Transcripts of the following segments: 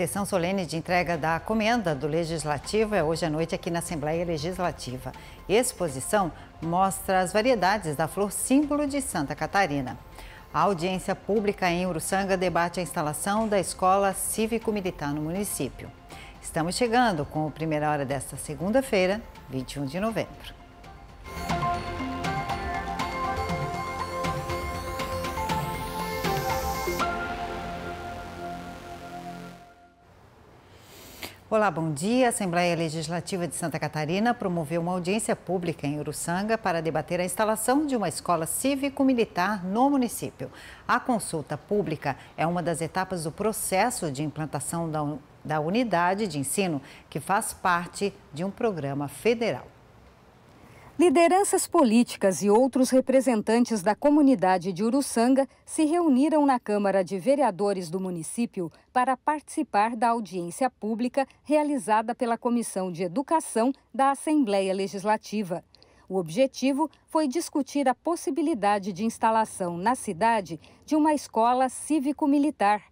Sessão solene de entrega da comenda do Legislativo é hoje à noite aqui na Assembleia Legislativa. Exposição mostra as variedades da flor símbolo de Santa Catarina. A audiência pública em Uruçanga debate a instalação da escola cívico-militar no município. Estamos chegando com a primeira hora desta segunda-feira, 21 de novembro. Olá, bom dia. A Assembleia Legislativa de Santa Catarina promoveu uma audiência pública em Uruçanga para debater a instalação de uma escola cívico-militar no município. A consulta pública é uma das etapas do processo de implantação da, da unidade de ensino que faz parte de um programa federal. Lideranças políticas e outros representantes da comunidade de Uruçanga se reuniram na Câmara de Vereadores do município para participar da audiência pública realizada pela Comissão de Educação da Assembleia Legislativa. O objetivo foi discutir a possibilidade de instalação na cidade de uma escola cívico-militar.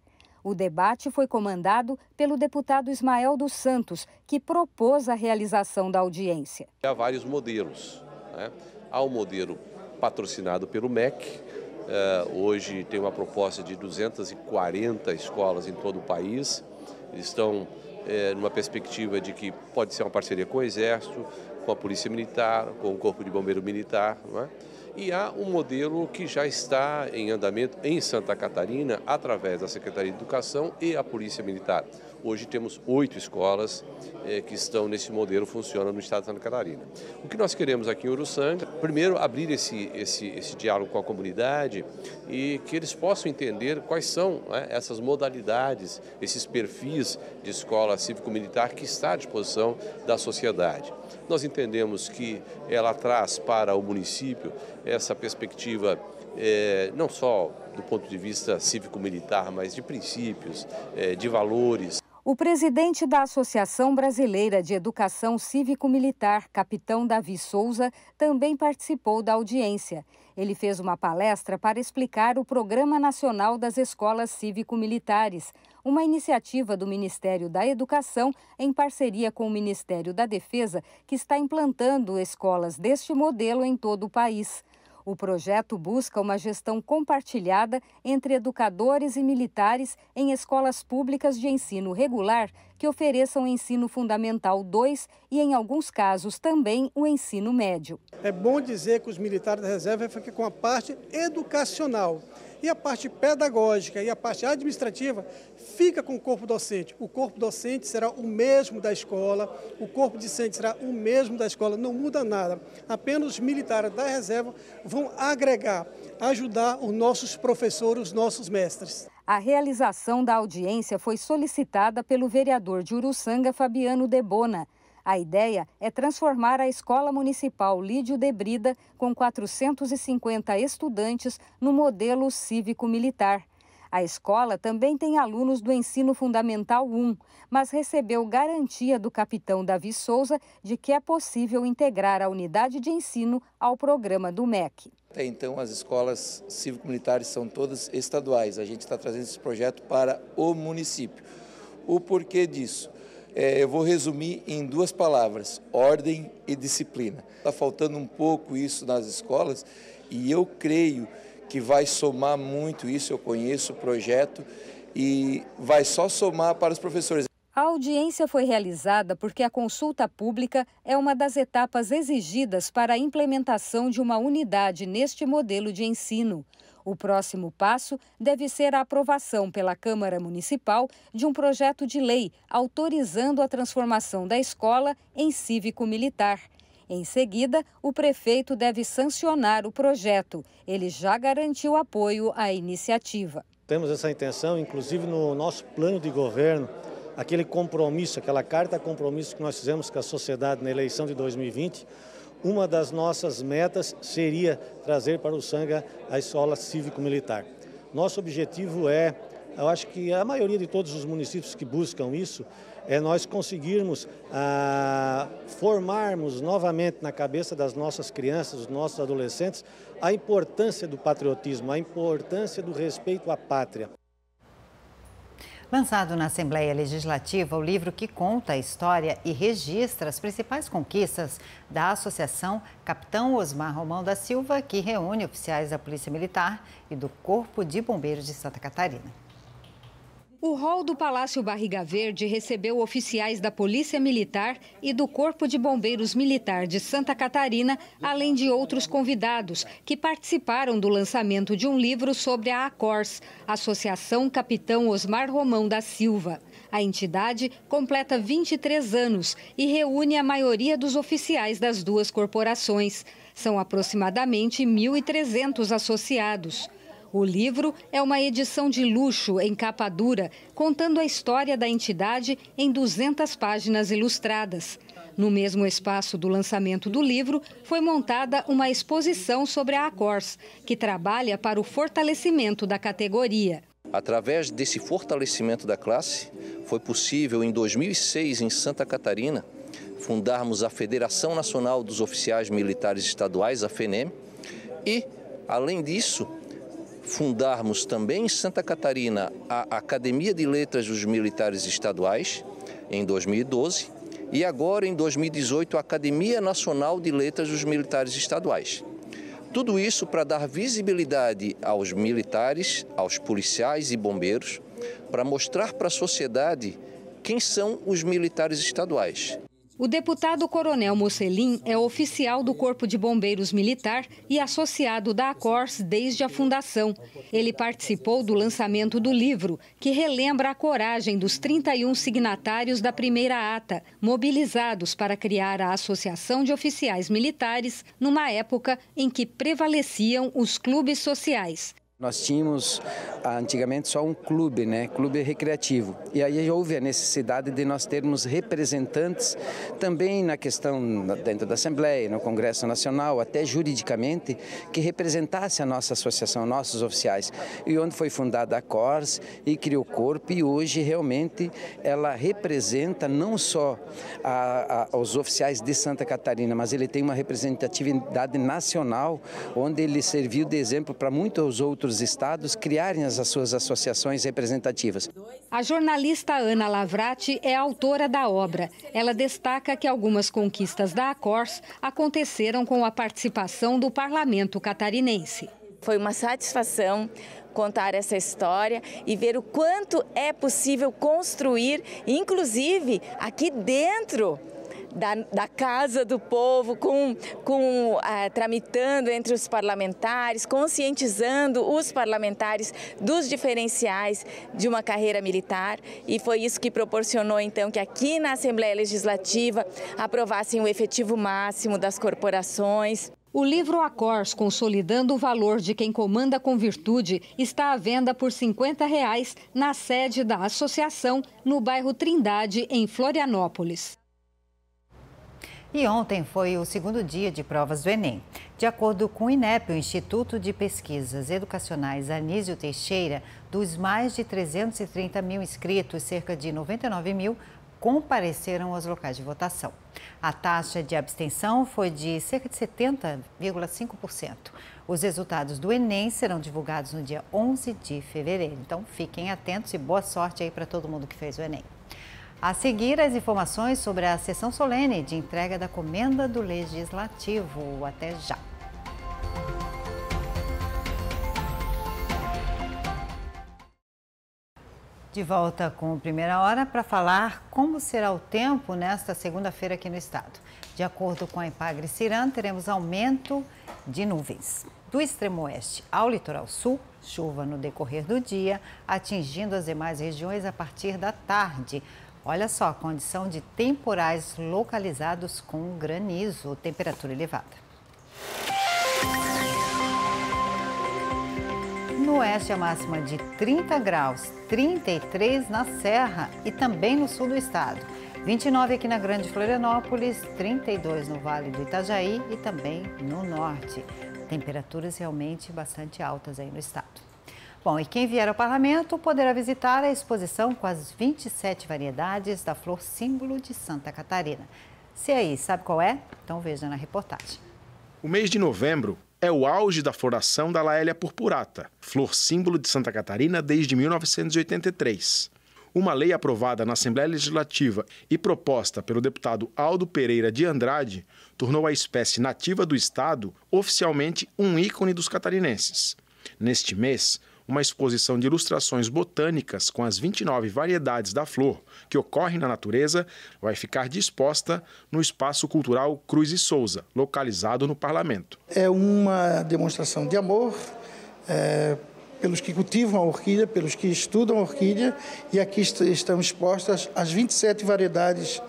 O debate foi comandado pelo deputado Ismael dos Santos, que propôs a realização da audiência. Há vários modelos. Né? Há um modelo patrocinado pelo MEC. Uh, hoje tem uma proposta de 240 escolas em todo o país. Eles estão é, numa perspectiva de que pode ser uma parceria com o Exército, com a Polícia Militar, com o Corpo de Bombeiro Militar. Não é? E há um modelo que já está em andamento em Santa Catarina, através da Secretaria de Educação e a Polícia Militar. Hoje temos oito escolas eh, que estão nesse modelo, funcionando no estado de Santa Catarina. O que nós queremos aqui em Uruçanga, primeiro abrir esse, esse, esse diálogo com a comunidade e que eles possam entender quais são né, essas modalidades, esses perfis de escola cívico-militar que está à disposição da sociedade. Nós entendemos que ela traz para o município essa perspectiva é, não só do ponto de vista cívico-militar, mas de princípios, é, de valores. O presidente da Associação Brasileira de Educação Cívico-Militar, capitão Davi Souza, também participou da audiência. Ele fez uma palestra para explicar o Programa Nacional das Escolas Cívico-Militares, uma iniciativa do Ministério da Educação em parceria com o Ministério da Defesa, que está implantando escolas deste modelo em todo o país. O projeto busca uma gestão compartilhada entre educadores e militares em escolas públicas de ensino regular que ofereçam ensino fundamental 2 e, em alguns casos, também o ensino médio. É bom dizer que os militares da reserva ficam com a parte educacional. E a parte pedagógica e a parte administrativa fica com o corpo docente. O corpo docente será o mesmo da escola, o corpo discente será o mesmo da escola, não muda nada. Apenas os militares da reserva vão agregar, ajudar os nossos professores, os nossos mestres. A realização da audiência foi solicitada pelo vereador de Uruçanga, Fabiano Debona. A ideia é transformar a Escola Municipal Lídio de Brida, com 450 estudantes, no modelo cívico-militar. A escola também tem alunos do ensino fundamental 1, mas recebeu garantia do capitão Davi Souza de que é possível integrar a unidade de ensino ao programa do MEC. Até então, as escolas cívico-militares são todas estaduais. A gente está trazendo esse projeto para o município. O porquê disso? É, eu vou resumir em duas palavras: ordem e disciplina. Está faltando um pouco isso nas escolas e eu creio que vai somar muito isso. Eu conheço o projeto e vai só somar para os professores. A audiência foi realizada porque a consulta pública é uma das etapas exigidas para a implementação de uma unidade neste modelo de ensino. O próximo passo deve ser a aprovação pela Câmara Municipal de um projeto de lei autorizando a transformação da escola em cívico-militar. Em seguida, o prefeito deve sancionar o projeto. Ele já garantiu apoio à iniciativa. Temos essa intenção, inclusive no nosso plano de governo, aquele compromisso, aquela carta compromisso que nós fizemos com a sociedade na eleição de 2020 uma das nossas metas seria trazer para o Sanga a escola cívico-militar. Nosso objetivo é, eu acho que a maioria de todos os municípios que buscam isso, é nós conseguirmos ah, formarmos novamente na cabeça das nossas crianças, dos nossos adolescentes, a importância do patriotismo, a importância do respeito à pátria. Lançado na Assembleia Legislativa, o livro que conta a história e registra as principais conquistas da Associação Capitão Osmar Romão da Silva, que reúne oficiais da Polícia Militar e do Corpo de Bombeiros de Santa Catarina. O hall do Palácio Barriga Verde recebeu oficiais da Polícia Militar e do Corpo de Bombeiros Militar de Santa Catarina, além de outros convidados que participaram do lançamento de um livro sobre a ACORS, Associação Capitão Osmar Romão da Silva. A entidade completa 23 anos e reúne a maioria dos oficiais das duas corporações. São aproximadamente 1.300 associados. O livro é uma edição de luxo em capa dura, contando a história da entidade em 200 páginas ilustradas. No mesmo espaço do lançamento do livro, foi montada uma exposição sobre a Acors, que trabalha para o fortalecimento da categoria. Através desse fortalecimento da classe, foi possível, em 2006, em Santa Catarina, fundarmos a Federação Nacional dos Oficiais Militares Estaduais, a FENEM, e, além disso, fundarmos também em Santa Catarina a Academia de Letras dos Militares Estaduais, em 2012, e agora, em 2018, a Academia Nacional de Letras dos Militares Estaduais. Tudo isso para dar visibilidade aos militares, aos policiais e bombeiros, para mostrar para a sociedade quem são os militares estaduais. O deputado Coronel Mocelin é oficial do Corpo de Bombeiros Militar e associado da Acors desde a fundação. Ele participou do lançamento do livro, que relembra a coragem dos 31 signatários da primeira ata, mobilizados para criar a Associação de Oficiais Militares numa época em que prevaleciam os clubes sociais. Nós tínhamos antigamente só um clube, né, clube recreativo. E aí houve a necessidade de nós termos representantes também na questão dentro da Assembleia, no Congresso Nacional, até juridicamente, que representasse a nossa associação, nossos oficiais. E onde foi fundada a CORS e criou corpo e hoje realmente ela representa não só a, a, os oficiais de Santa Catarina, mas ele tem uma representatividade nacional, onde ele serviu de exemplo para muitos outros outros estados criarem as suas associações representativas. A jornalista Ana Lavrati é autora da obra. Ela destaca que algumas conquistas da Acors aconteceram com a participação do parlamento catarinense. Foi uma satisfação contar essa história e ver o quanto é possível construir, inclusive aqui dentro da, da Casa do Povo, com, com uh, tramitando entre os parlamentares, conscientizando os parlamentares dos diferenciais de uma carreira militar. E foi isso que proporcionou, então, que aqui na Assembleia Legislativa aprovassem o efetivo máximo das corporações. O livro Acors, Consolidando o Valor de Quem Comanda com Virtude, está à venda por 50 reais na sede da associação, no bairro Trindade, em Florianópolis. E ontem foi o segundo dia de provas do Enem. De acordo com o INEP, o Instituto de Pesquisas Educacionais Anísio Teixeira, dos mais de 330 mil inscritos, cerca de 99 mil compareceram aos locais de votação. A taxa de abstenção foi de cerca de 70,5%. Os resultados do Enem serão divulgados no dia 11 de fevereiro. Então, fiquem atentos e boa sorte aí para todo mundo que fez o Enem. A seguir, as informações sobre a sessão solene de entrega da comenda do Legislativo. Até já. De volta com a primeira hora para falar como será o tempo nesta segunda-feira aqui no estado. De acordo com a Ipagre Ciran, teremos aumento de nuvens. Do extremo oeste ao litoral sul, chuva no decorrer do dia, atingindo as demais regiões a partir da tarde. Olha só, condição de temporais localizados com granizo, temperatura elevada. No oeste, a máxima de 30 graus, 33 na Serra e também no sul do estado. 29 aqui na Grande Florianópolis, 32 no Vale do Itajaí e também no norte. Temperaturas realmente bastante altas aí no estado. Bom, e quem vier ao parlamento poderá visitar a exposição com as 27 variedades da flor símbolo de Santa Catarina. Se aí sabe qual é? Então veja na reportagem. O mês de novembro é o auge da floração da Laélia purpurata, flor símbolo de Santa Catarina desde 1983. Uma lei aprovada na Assembleia Legislativa e proposta pelo deputado Aldo Pereira de Andrade tornou a espécie nativa do estado oficialmente um ícone dos catarinenses. Neste mês, uma exposição de ilustrações botânicas com as 29 variedades da flor que ocorrem na natureza vai ficar disposta no Espaço Cultural Cruz e Souza, localizado no Parlamento. É uma demonstração de amor é, pelos que cultivam a orquídea, pelos que estudam a orquídea, e aqui estão expostas as 27 variedades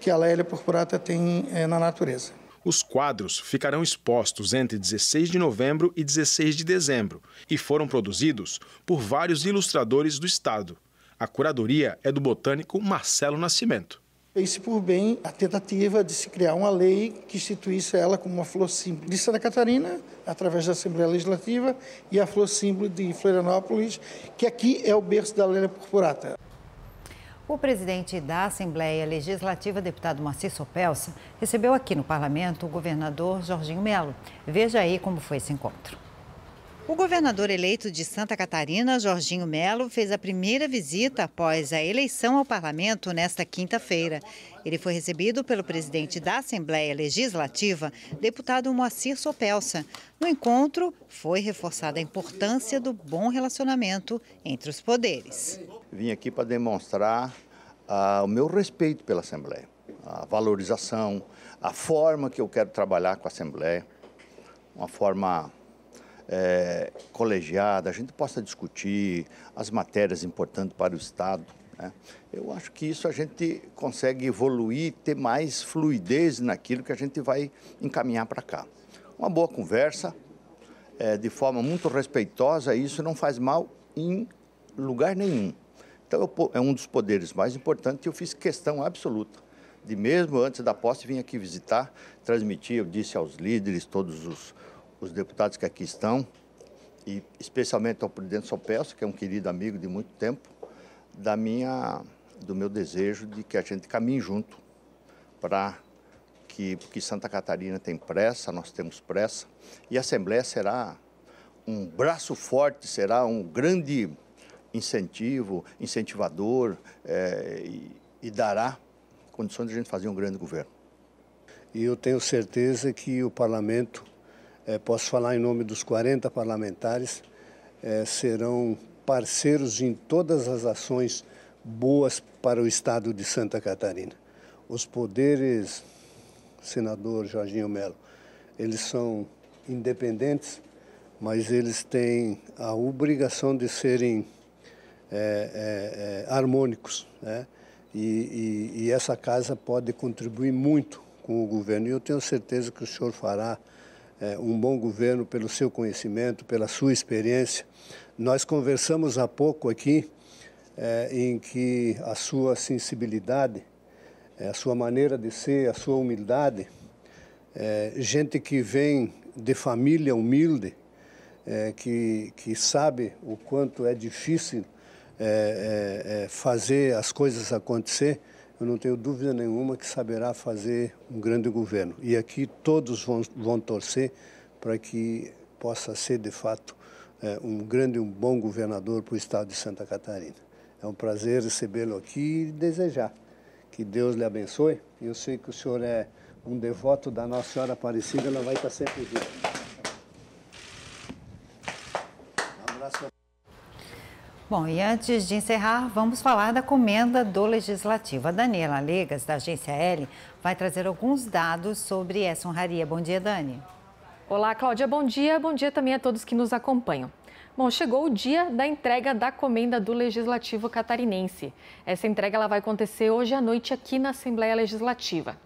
que a Lélia purpurata tem é, na natureza. Os quadros ficarão expostos entre 16 de novembro e 16 de dezembro e foram produzidos por vários ilustradores do estado. A curadoria é do botânico Marcelo Nascimento. Fez por bem a tentativa de se criar uma lei que instituísse ela como uma flor símbolo de Santa Catarina, através da Assembleia Legislativa, e a flor símbolo de Florianópolis, que aqui é o berço da Lélia Purpurata. O presidente da Assembleia Legislativa, deputado Moacir Sopelsa, recebeu aqui no parlamento o governador Jorginho Melo. Veja aí como foi esse encontro. O governador eleito de Santa Catarina, Jorginho Melo, fez a primeira visita após a eleição ao parlamento nesta quinta-feira. Ele foi recebido pelo presidente da Assembleia Legislativa, deputado Moacir Sopelsa. No encontro, foi reforçada a importância do bom relacionamento entre os poderes. Vim aqui para demonstrar ah, o meu respeito pela Assembleia, a valorização, a forma que eu quero trabalhar com a Assembleia, uma forma é, colegiada, a gente possa discutir as matérias importantes para o Estado. Né? Eu acho que isso a gente consegue evoluir, ter mais fluidez naquilo que a gente vai encaminhar para cá. Uma boa conversa, é, de forma muito respeitosa, isso não faz mal em lugar nenhum. Então, é um dos poderes mais importantes e eu fiz questão absoluta de mesmo antes da posse vir aqui visitar, transmitir, eu disse aos líderes, todos os, os deputados que aqui estão, e especialmente ao presidente Sopelso, que é um querido amigo de muito tempo, da minha, do meu desejo de que a gente caminhe junto para que, porque Santa Catarina tem pressa, nós temos pressa, e a Assembleia será um braço forte, será um grande incentivo, incentivador é, e, e dará condições de a gente fazer um grande governo. E eu tenho certeza que o parlamento, é, posso falar em nome dos 40 parlamentares, é, serão parceiros em todas as ações boas para o estado de Santa Catarina. Os poderes, senador Jorginho Melo, eles são independentes, mas eles têm a obrigação de serem é, é, é, harmônicos. Né? E, e, e, essa casa pode contribuir muito com o governo. E eu tenho certeza que o senhor fará é, um bom governo pelo seu conhecimento, pela sua experiência. Nós conversamos há pouco aqui é, em que a sua sensibilidade, é, a sua maneira de ser, a sua humildade, gente que vem de família humilde, que, que sabe o quanto é difícil é, é, é, fazer as coisas acontecer, eu não tenho dúvida nenhuma que saberá fazer um grande governo. E aqui todos vão, vão torcer para que possa ser, de fato, é, um grande, um bom governador para o estado de Santa Catarina. É um prazer recebê-lo aqui e desejar que Deus lhe abençoe. Eu sei que o senhor é um devoto da Nossa Senhora Aparecida, ela vai estar sempre viva. Um abraço. Bom, e antes de encerrar, vamos falar da comenda do Legislativo. A Daniela Legas, da Agência L, vai trazer alguns dados sobre essa honraria. Bom dia, Dani. Olá, Cláudia. Bom dia. Bom dia também a todos que nos acompanham. Bom, chegou o dia da entrega da comenda do Legislativo Catarinense. Essa entrega ela vai acontecer hoje à noite aqui na Assembleia Legislativa.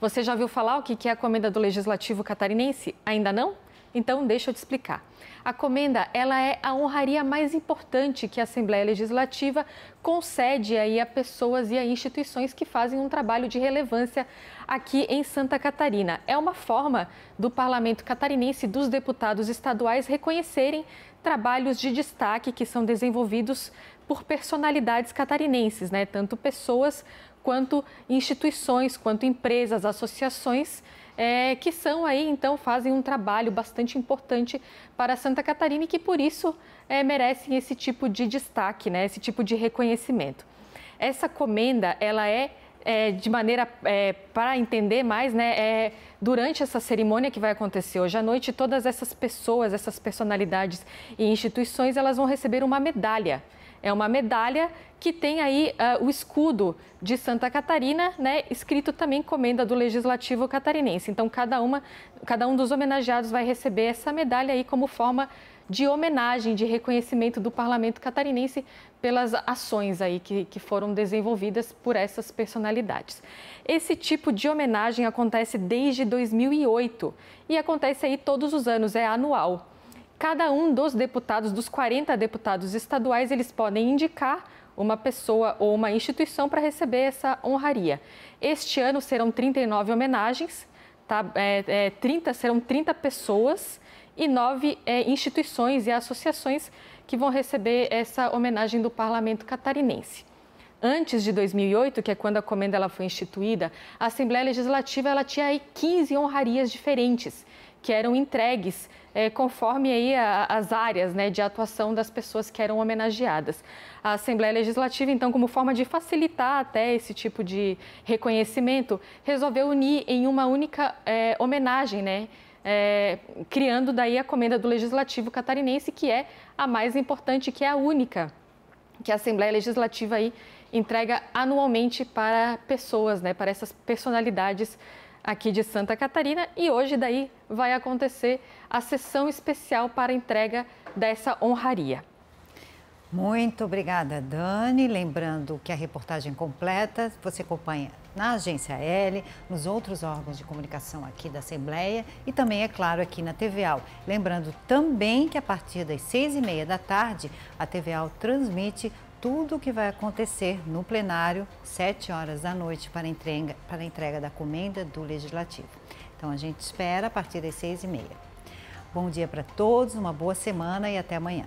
Você já viu falar o que é a comenda do Legislativo Catarinense? Ainda não? Então, deixa eu te explicar. A comenda, ela é a honraria mais importante que a Assembleia Legislativa concede aí a pessoas e a instituições que fazem um trabalho de relevância aqui em Santa Catarina. É uma forma do Parlamento catarinense, dos deputados estaduais reconhecerem trabalhos de destaque que são desenvolvidos por personalidades catarinenses, né? Tanto pessoas quanto instituições, quanto empresas, associações é, que são aí, então, fazem um trabalho bastante importante para Santa Catarina e que, por isso, é, merecem esse tipo de destaque, né, esse tipo de reconhecimento. Essa comenda, ela é é, de maneira é, para entender mais, né, é, durante essa cerimônia que vai acontecer hoje à noite, todas essas pessoas, essas personalidades e instituições, elas vão receber uma medalha. É uma medalha que tem aí uh, o escudo de Santa Catarina, né, escrito também comenda do Legislativo Catarinense. Então, cada, uma, cada um dos homenageados vai receber essa medalha aí como forma de homenagem, de reconhecimento do parlamento catarinense pelas ações aí que, que foram desenvolvidas por essas personalidades. Esse tipo de homenagem acontece desde 2008 e acontece aí todos os anos, é anual. Cada um dos deputados, dos 40 deputados estaduais, eles podem indicar uma pessoa ou uma instituição para receber essa honraria. Este ano serão 39 homenagens, tá? É, é, 30, serão 30 pessoas e nove é, instituições e associações que vão receber essa homenagem do parlamento catarinense. Antes de 2008, que é quando a comenda ela foi instituída, a Assembleia Legislativa ela tinha aí 15 honrarias diferentes que eram entregues é, conforme aí a, as áreas né, de atuação das pessoas que eram homenageadas. A Assembleia Legislativa, então, como forma de facilitar até esse tipo de reconhecimento, resolveu unir em uma única é, homenagem, né? é, criando daí a comenda do Legislativo Catarinense, que é a mais importante, que é a única que a Assembleia Legislativa aí entrega anualmente para pessoas, né, para essas personalidades aqui de Santa Catarina. E hoje daí vai acontecer a sessão especial para entrega dessa honraria. Muito obrigada, Dani. Lembrando que a reportagem completa você acompanha na Agência L, nos outros órgãos de comunicação aqui da Assembleia e também, é claro, aqui na TVAL. Lembrando também que a partir das seis e meia da tarde, a TVAL transmite tudo o que vai acontecer no plenário, sete horas da noite, para entrega, para a entrega da comenda do Legislativo. Então, a gente espera a partir das seis e meia. Bom dia para todos, uma boa semana e até amanhã.